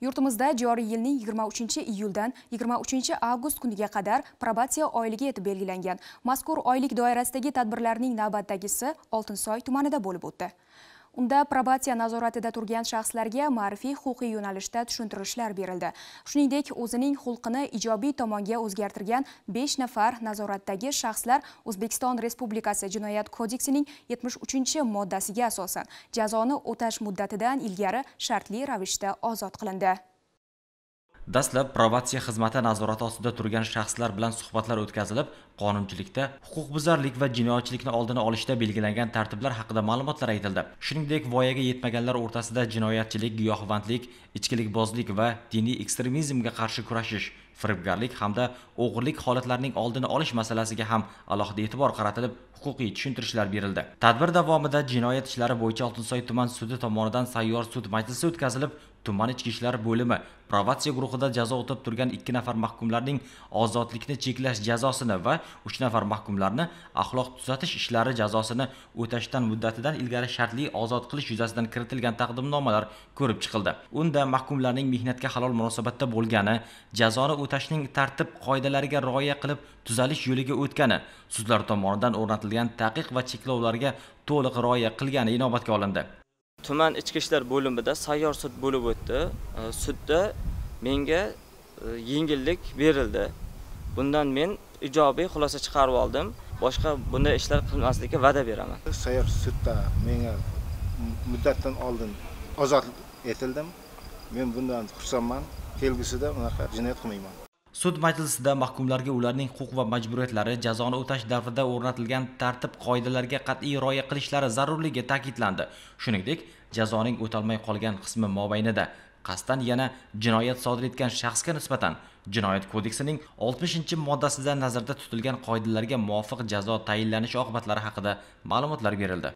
Yurtimizda joriy yilning 23 iyuldan 23 avgust kuniga qadar probatsiya oyligi etib belgilangan. Mazkur oylik doirasidagi tadbirlarning navbatdagisi Oltinsoy tumanida bo'lib o'tdi. Unda probatsiya nazoratida turgan shaxslarga ma'rifiy huquqiy yo'nalishda tushuntirishlar berildi. Shuningdek, o'zining xulqini ijobiy tomonga o'zgartirgan 5 nafar nazoratdagi shaxslar O'zbekiston Respublikasi Jinoyat kodeksining 73-moddasiga asosan jazoni o'tash muddatidan ilgari shartli ravishda ozod qilindi. Dastlab probatsiya xizmati nazorati ostida turgan shaxslar bilan suhbatlar o'tkazilib, qonunchilikda huquqbuzarlik va jinoyatchilikni oldini olishda belgilangan tartiblar haqida ma'lumotlar aytildi. Shuningdek, voyaga yetmaganlar o'rtasida jinoyatchilik, giyohvandlik, ichkilikbozlik va diniy ekstremizmga qarshi kurashish firibgarlik hamda o'g'irlik holatlarining oldini olish masalasiga ham alohida e'tibor qaratilib huquqiy tushuntirishlar berildi tadbir davomida jinoyat ishlari bo'yicha oltinsoy tuman sudi tomonidan sayyor sud majlisi o'tkazilib tuman ichki ishlar bo'limi. Provatsiya guruhida jazo o'tab turgan ikki nafar mahkumlarning ozodlikni cheklash jazosini va uch nafar mahkumlarni axloq tuzatish ishlari jazosini o'tashdan muddatidan ilgari shartli ozod qilish yuzasidan kiritilgan taqdimnomalar ko'rib chiqildi. Unda mahkumlarning mehnatga halol munosabatda bo'lgani jazoni o'tashning tartib qoidalariga rioya qilib tuzalish yo'liga o'tgani sudlar tomonidan o'rnatilgan taqiq va cheklovlarga to'liq rioya qilgani inobatga olindi. Tuman ichki ishlar bo'limida sayyor sud bo'lib o'tdi. Sudda menga e, yengillik berildi. Bundan men ijobiy xulosa chiqarib oldim. Boshqa bunday ishlar qilmaslikka va'da beraman. Sayyor sudda menga muddatdan oldin ozod etildim. Men bundan xursandman. Kelgusida unaqa jinoyat qilmayman. Sud majlisida mahkumlarga ularning huquq va majburiyatlari jazoni o'tash davrida o'rnatilgan tartib qoidalariga qat'iy rioya qilishlari zarurligi ta'kidlandi. Shuningdek jazoning o'talmay qolgan qismi mobaynida. Qasddan yana jinoyat sodir etgan shaxsga nisbatan jinoyat kodeksining 60 moddasida nazarda tutilgan qoidalarga muvofiq jazo tayinlanishi oqibatlari haqida ma'lumotlar berildi.